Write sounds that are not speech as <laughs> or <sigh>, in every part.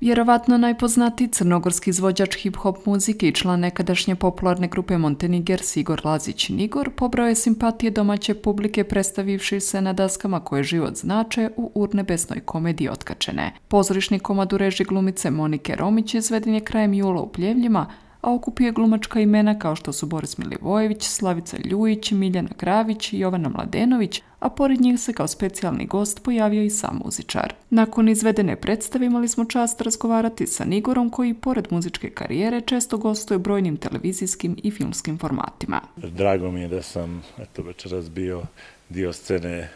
Vjerovatno najpoznatiji crnogorski izvođač hip-hop muzike i član nekadašnje popularne grupe Monteniger Sigor Lazić Nigor pobrao je simpatije domaće publike predstavivši se na daskama koje život znače u urnebesnoj komediji Otkačene. Pozorišni komad u reži glumice Monike Romić izveden je krajem jula u Pljevljima, a okupio glumačka imena kao što su Boris Milivojević, Slavica Ljujić, Miljana Kravić i Jovana Mladenović, a pored njih se kao specijalni gost pojavio i sam muzičar. Nakon izvedene predstave imali smo čast razgovarati sa Nigorom koji, pored muzičke karijere, često gostuje brojnim televizijskim i filmskim formatima. Drago mi je da sam eto, večeras bio dio scene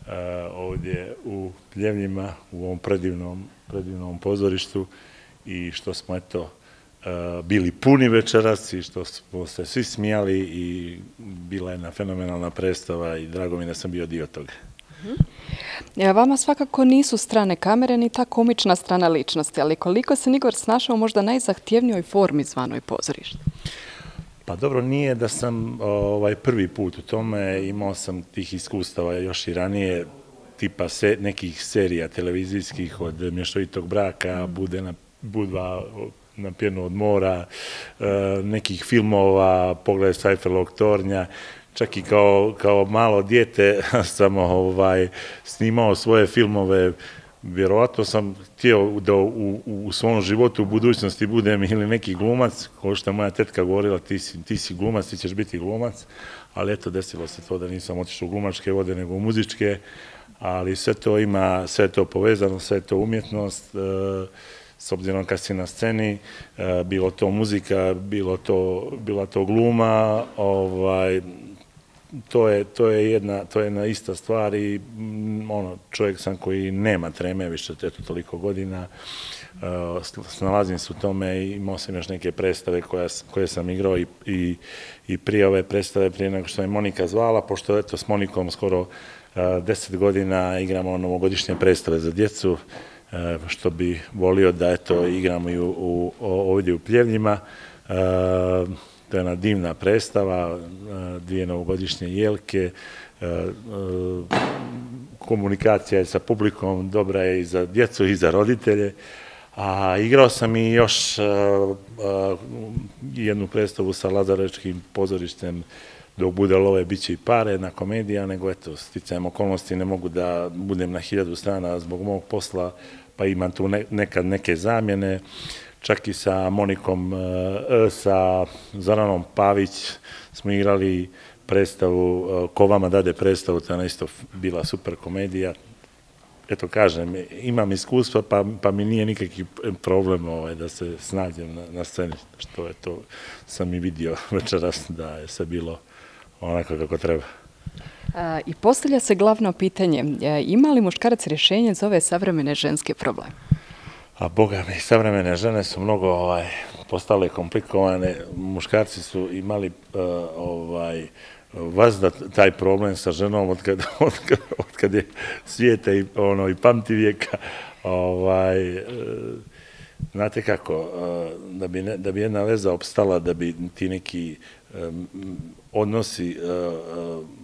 uh, ovdje u Pljevljima, u ovom predivnom, predivnom pozorištu i što smo eto, bili puni večeras i što smo se svi smijali i bila je jedna fenomenalna predstava i drago mi da sam bio dio toga. Ja, vama svakako nisu strane kamere ni ta komična strana ličnosti, ali koliko se Nigor snašao možda najzahtjevnijoj formi zvanoj pozorište? Pa dobro, nije da sam ovaj prvi put u tome, imao sam tih iskustava još i ranije, tipa se, nekih serija televizijskih od Mješovitog braka. Budena, Budva, na pjenu od mora, e, nekih filmova, pogled Seifelog tornja, čak i kao, kao malo dijete <laughs> sam ovaj, snimao svoje filmove, vjerovatno sam htio da u, u svom životu u budućnosti budem ili neki glumac, kao što je moja tetka govorila, ti si, ti si glumac, ti ćeš biti glumac, ali eto, desilo se to da nisam otišao u glumačke vode, nego u muzičke, ali sve to ima, sve to povezano, sve to umjetnost, uh, s obzirom kad si na sceni, e, bilo to muzika, bilo to, bila to gluma, ovaj, to je, to je jedna, to je jedna ista stvar i mm, ono, čovjek sam koji nema treme više eto toliko godina, uh, snalazim se u tome i imao sam još neke predstave koja, koje sam igrao i, i, i prije ove predstave, prije nego što je Monika zvala, pošto eto s Monikom skoro uh, deset godina igramo novogodišnje predstave za djecu, Eh, što bi volio da eto igramo i u, u, ovdje u Pljevljima. E, to je jedna divna predstava, eh, dvije novogodišnje jelke, komunikacija je sa publikom dobra je i za djecu i za roditelje. A igrao sam i još jednu predstavu sa Lazarečkim pozorištem dok bude love, bit će i pare, na komedija, nego eto, sticajem okolnosti ne mogu da budem na hiljadu strana zbog mog posla, pa imam tu nekad neke zamjene, čak i sa Monikom, e, sa Zoranom Pavić smo igrali predstavu, e, ko vama dade predstavu, to je isto bila super komedija. Eto kažem, imam iskustva, pa, pa mi nije nikakvi problem ovaj, da se snađem na, na sceni, što je to, sam i vidio <laughs> večeras da je sve bilo onako kako treba. Eh, I postavlja se glavno pitanje, eh, ima li muškarac rješenje za ove savremene ženske probleme? A boga mi, savremene žene su mnogo ovaj, postale komplikovane. Muškarci su imali uh, ovaj, vazda taj problem sa ženom od kad, <laughs> od kad, od kad je svijeta i, ono, i pamti vijeka. Ovaj, uh, znate kako, uh, da, bi ne, da bi jedna veza opstala, da bi ti neki odnosi e, e,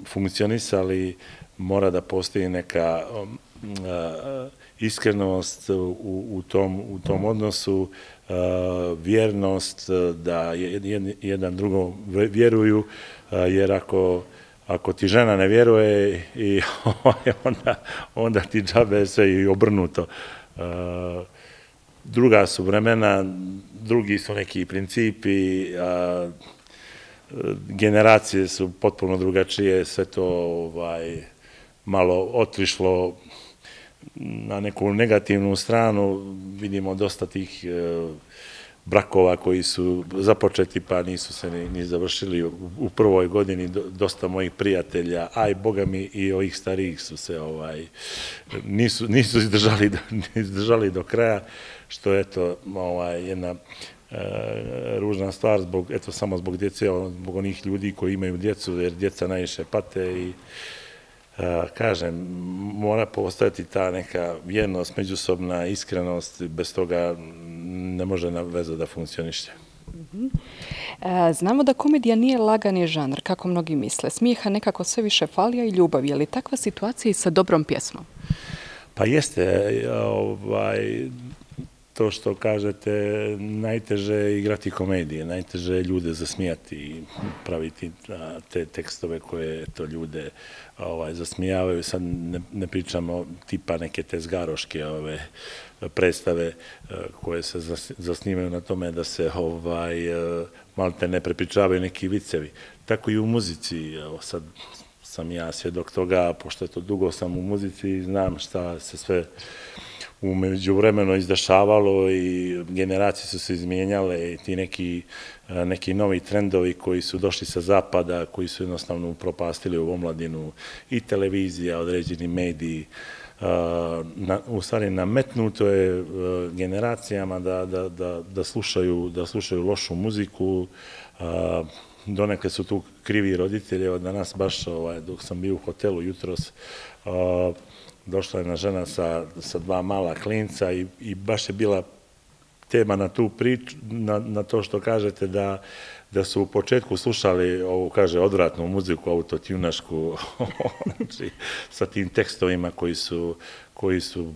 funkcionisali, mora da postoji neka e, iskrenost u u, tom u tom odnosu, vjernost, da jedan drugom vjeruju, jer ako ako ti žena ne vjeruje i <laughs> ovaj, onda, onda ti džabe se i obrnuto. Druga su vremena, drugi su neki principi, generacije su potpuno drugačije, sve to ovaj, malo otrišlo na neku negativnu stranu, vidimo dosta tih e, brakova koji su započeti pa nisu se ni, ni završili. U, prvoj godini, dosta mojih prijatelja, a i boga mi i ovih starijih su se ovaj, nisu, nisu izdržali, do, <laughs> izdržali do kraja, što je to ovaj, jedna ružna stvar zbog eto samo zbog djece zbog onih ljudi koji imaju djecu jer djeca najviše pate i e, kažem mora postojati ta neka vjernost međusobna iskrenost bez toga ne može na veza da funkcioniše mhm. e, Znamo da komedija nije lagani žanr, kako mnogi misle. Smijeha nekako sve više falija i ljubavi. Je li takva situacija i sa dobrom pjesmom? Pa jeste. Ovaj, to što kažete, najteže je igrati komedije, najteže je ljude zasmijati i praviti te tekstove koje to ljude ovaj, zasmijavaju. Sad ne, ne pričamo tipa neke te zgaroške ove, predstave e, koje se zasnimaju na tome da se ovaj, e, malte ne prepričavaju neki vicevi. Tako i u muzici, evo sad sam ja svjedok toga, pošto je to dugo sam u muzici i znam šta se sve umeđu vremeno izdešavalo i generacije su se izmijenjale i ti neki, neki novi trendovi koji su došli sa zapada, koji su jednostavno propastili u omladinu i televizija, određeni mediji, na, u stvari nametnuto je generacijama da, da, da, da, slušaju, da slušaju lošu muziku, donekle su tu krivi roditelji, od danas baš ovaj, dok sam bio u hotelu jutros, došla je na žena sa, sa dva mala klinca i, i baš je bila tema na tu priču, na, na to što kažete da, da su u početku slušali ovu, kaže, odvratnu muziku, autotunašku, <laughs> znači, sa tim tekstovima koji su, koji su,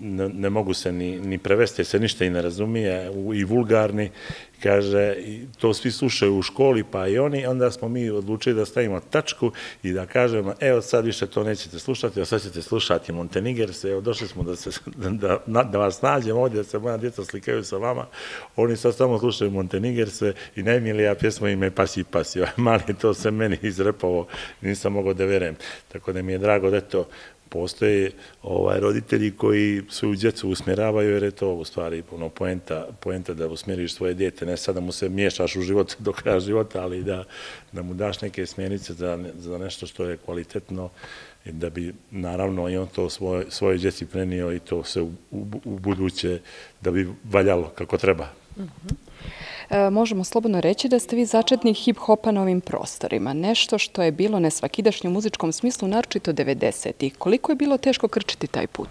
ne, ne mogu se ni, ni prevesti, se ništa i ne razumije, i vulgarni, kaže, to svi slušaju u školi, pa i oni, onda smo mi odlučili da stavimo tačku i da kažemo, evo sad više to nećete slušati, a sad ćete slušati Montenegers, evo došli smo da, se, da, da vas nađemo ovdje, da se moja djeca slikaju sa vama, oni sad samo slušaju Montenegers i najmilija pjesma ime Pasi Pasi, <laughs> mali to se meni izrepovo, nisam mogao da verem, tako da mi je drago da to, postoje ovaj, roditelji koji svoju djecu usmjeravaju, jer je to u stvari ono, poenta, poenta da usmjeriš svoje djete, ne sad da mu se miješaš u život <laughs> do kraja života, ali da, da mu daš neke smjernice za, za nešto što je kvalitetno, da bi naravno i on to svoje, svoje djeci prenio i to se u, u, u buduće da bi valjalo kako treba. Mm -hmm. E, možemo slobodno reći da ste vi začetnik hip-hopa na ovim prostorima. Nešto što je bilo nesvakidašnje u muzičkom smislu, naročito 90-ih. Koliko je bilo teško krčiti taj put?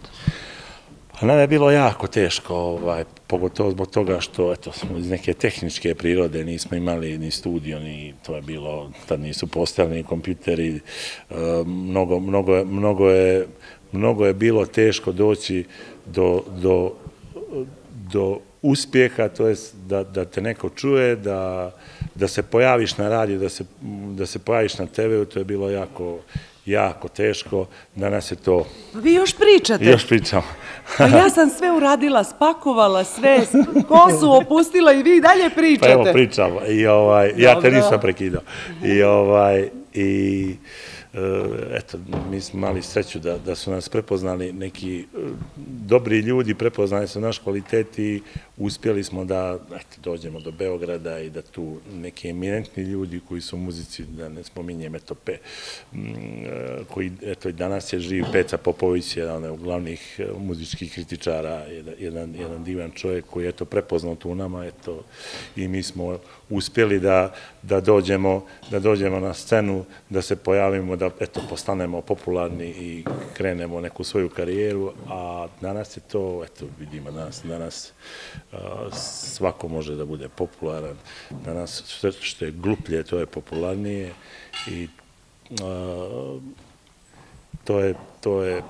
Pa nam je bilo jako teško, ovaj, pogotovo zbog toga što eto, smo iz neke tehničke prirode nismo imali ni studio, ni to je bilo, tad nisu postavljeni ni kompjuteri. E, mnogo, mnogo, mnogo, je, mnogo je bilo teško doći do, do, do uspjeha, to je da, da te neko čuje, da, da se pojaviš na radiju, da se, da se pojaviš na TV-u, to je bilo jako, jako teško. Danas je to... Pa vi još pričate? Još pričamo. pa ja sam sve uradila, spakovala sve, kosu opustila i vi dalje pričate. Pa evo pričamo. I ovaj, ja te nisam prekidao. I ovaj, i... E, eto, mi smo mali sreću da, da su nas prepoznali neki e, dobri ljudi, prepoznali su naš kvalitet i uspjeli smo da eto, dođemo do Beograda i da tu neki eminentni ljudi koji su muzici, da ne spominjem, eto, pe, e, koji, eto, danas je živ Peca Popović, jedan od glavnih muzičkih kritičara, jedan, jedan divan čovjek koji je to prepoznao tu nama, eto, i mi smo uspjeli da, da, dođemo, da dođemo na scenu, da se pojavimo, da eto, postanemo popularni i krenemo neku svoju karijeru, a danas je to, eto, vidimo danas, danas svako može da bude popularan, danas sve što je gluplje, to je popularnije i to je, to je,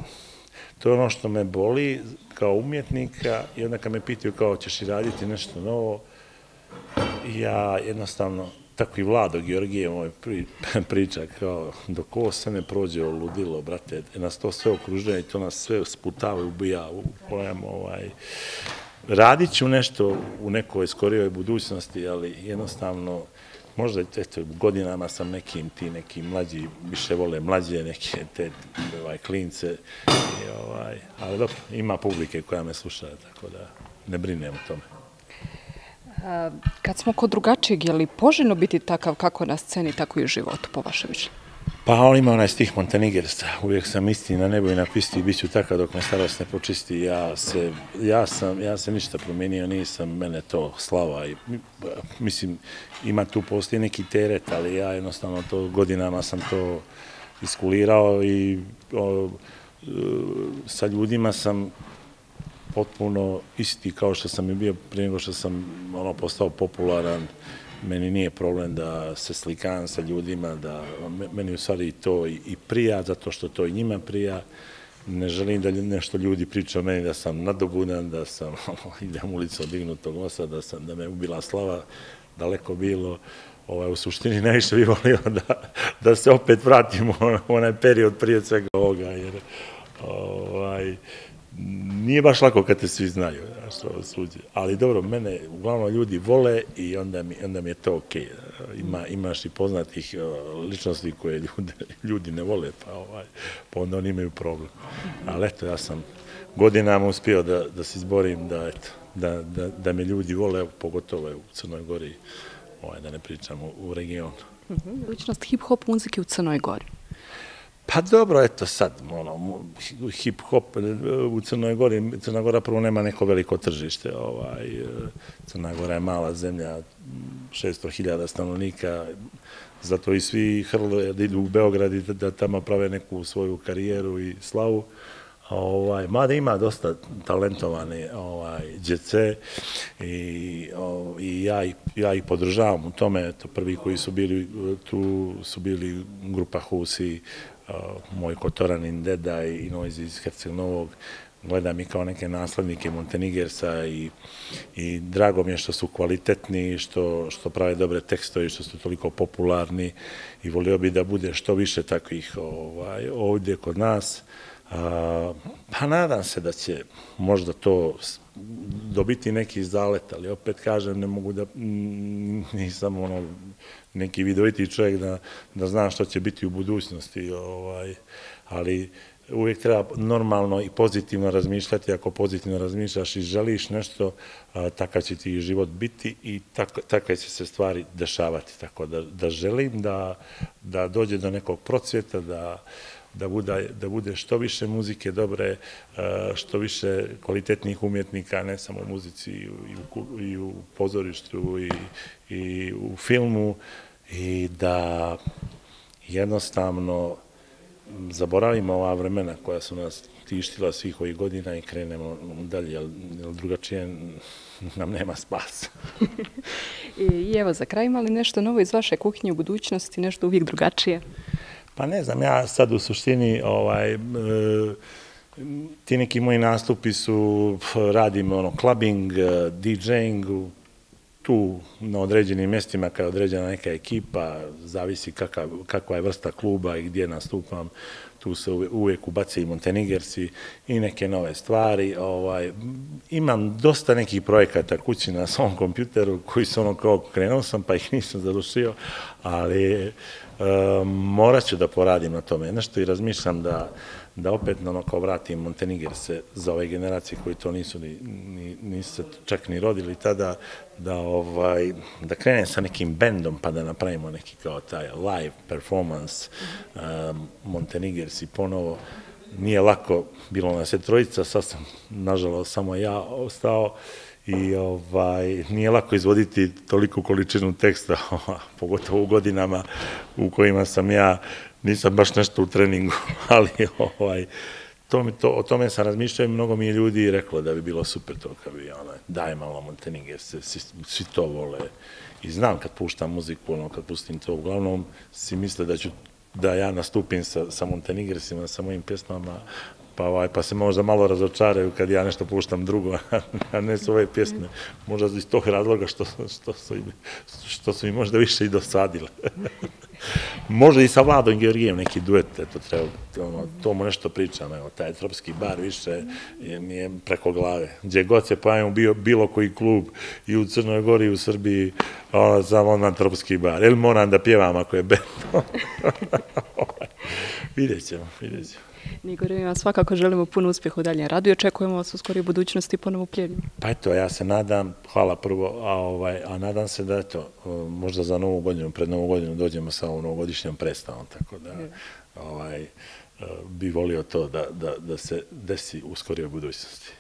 to je ono što me boli kao umjetnika i onda kad me pitaju kao ćeš i raditi nešto novo, ja jednostavno tako i Vlado Georgije moj pri, <laughs> priča kao dok ovo sve ne prođe o ludilo, brate, nas to sve okružuje i to nas sve sputava i ubija u kojem ovaj, radit ću nešto u nekoj skorijoj budućnosti, ali jednostavno možda eto, godinama sam nekim ti neki mlađi, više vole mlađe neke te ovaj, klince, i, ovaj, ali dobro, ima publike koja me sluša, tako da ne brinem o tome. Eh, kad smo kod drugačijeg, je li poželjno biti takav kako na sceni, tako i u životu, po vašem mišljenju? Pa on ima onaj stih Montenegersta, uvijek sam isti na nebu i na pisti i bit ću takav dok me starost ne počisti. Ja se, ja sam, ja se ništa promijenio, nisam, mene to slava i mislim, ima tu postoji neki teret, ali ja jednostavno to godinama sam to iskulirao i o, e, sa ljudima sam potpuno isti kao što sam i bio prije nego što sam ono postao popularan. Meni nije problem da se slikam sa ljudima, da meni u stvari to i, i prija, zato što to i njima prija. ne želim da nešto ljudi priča o meni da sam nadobudan, da sam <laughs> ono, idem ulicom dignutog osa, da, sam, da me ubila slava, daleko bilo. Ovaj, u suštini najviše bi volio <laughs> da, da se opet vratimo u onaj period prije svega ovoga, jer ovaj, nije baš lako kad te svi znaju, što suđe. Ali dobro, mene uglavnom ljudi vole i onda mi, onda mi je to okej. Okay. Ima, imaš i poznatih e, ličnosti koje ljude, ljudi ne vole, pa, ovaj, pa onda oni imaju problem. Ali eto, ja sam godinama uspio da, da se izborim, da, eto, da, da, da me ljudi vole, pogotovo u Crnoj Gori, ovaj, da ne pričamo u regionu. Mhm, ličnost hip-hop muzike u Crnoj Gori. Pa dobro, eto sad, ono, hip-hop e, u Crnoj Gori, Crna Gora prvo nema neko veliko tržište, ovaj, e, Crna Gora je mala zemlja, 600.000 stanovnika, zato i svi hrle da idu u Beograd i da, da tamo prave neku svoju karijeru i slavu. Ovaj, mada ima dosta talentovane ovaj, djece i, o, i ja, ja ih podržavam u tome. To prvi koji su bili tu su bili grupa Husi, Eh, moj Kotoranin deda i Noiz iz Herceg Novog, gledam i kao neke naslednike Montenigersa i, i drago mi je što su kvalitetni, što, što prave dobre tekstove, što su toliko popularni i volio bi da bude što više takvih ovaj, ovdje kod nas. A, pa nadam se da će možda to dobiti neki zalet, ali opet kažem, ne mogu da, nisam ono, neki vidoviti čovjek da, da zna što će biti u budućnosti, ovaj, ali uvijek treba normalno i pozitivno razmišljati, ako pozitivno razmišljaš i želiš nešto, takav će ti život biti i tak, takve će se stvari dešavati. Tako da, da želim da, da dođe do nekog procvjeta, da, da, bude, da bude što više muzike dobre, što više kvalitetnih umjetnika, ne samo u muzici, i u, i u pozorištu i, i u filmu, i da jednostavno zaboravimo ova vremena koja su nas tištila svih ovih godina i krenemo dalje, jer drugačije nam nema spasa. <laughs> I evo, za kraj imali nešto novo iz vaše kuhinje u budućnosti, nešto uvijek drugačije? Pa ne znam, ja sad u suštini ovaj, e, ti neki moji nastupi su, radim ono, clubbing, e, DJing, tu na određenim mjestima kada je određena neka ekipa, zavisi kakav, kakva je vrsta kluba i gdje nastupam, tu se uvijek ubace i Montenegersi i neke nove stvari. Ovaj, imam dosta nekih projekata kući na svom kompjuteru koji su ono kao krenuo sam pa ih nisam zarušio, ali e, morat ću da poradim na tome nešto i razmišljam da da opet ono kao vratim Montenegir se za ove generacije koji to nisu ni, ni, nisu se čak ni rodili tada, da ovaj da krenem sa nekim bendom pa da napravimo neki kao taj live performance um, Montenegir si ponovo. Nije lako bilo na je trojica sad sam nažalost samo ja ostao i ovaj nije lako izvoditi toliku količinu teksta <laughs> pogotovo u godinama u kojima sam ja nisam baš nešto u treningu, <laughs> ali ovaj, to mi, to, o tome sam razmišljao i mnogo mi je ljudi reklo da bi bilo super to kad bi, ono, daj malo Montenegro, se, svi, svi to vole. I znam kad puštam muziku, ono, kad pustim to, uglavnom si misle da ću da ja nastupim sa, sa Montenigresima, sa mojim pjesmama, pa, ovaj, pa se možda malo razočaraju kad ja nešto puštam drugo, <laughs> a ne su ove pjesme. Možda iz tog razloga što, što, su, što su mi možda više i dosadile. <laughs> Možda i sa Vladom Georgijem neki duet, eto, treba, ono, to mu nešto pričam, evo, taj tropski bar više je, mi je preko glave. Gdje god se pojavimo bio bilo koji klub i u Crnoj Gori i u Srbiji, ono, samo na tropski bar. Ili moram da pjevam ako je bedno. <laughs> vidjet ćemo, vidjet ćemo. Nigore, ja svakako želimo puno uspjeha u daljem radu i očekujemo vas u skoroj budućnosti ponovo pljenju. Pa eto, ja se nadam, hvala prvo, a, ovaj, a nadam se da eto, možda za novu godinu, pred novu godinu dođemo sa ovom novogodišnjom predstavom, tako da ovaj, bi volio to da, da, da se desi u skorijoj budućnosti.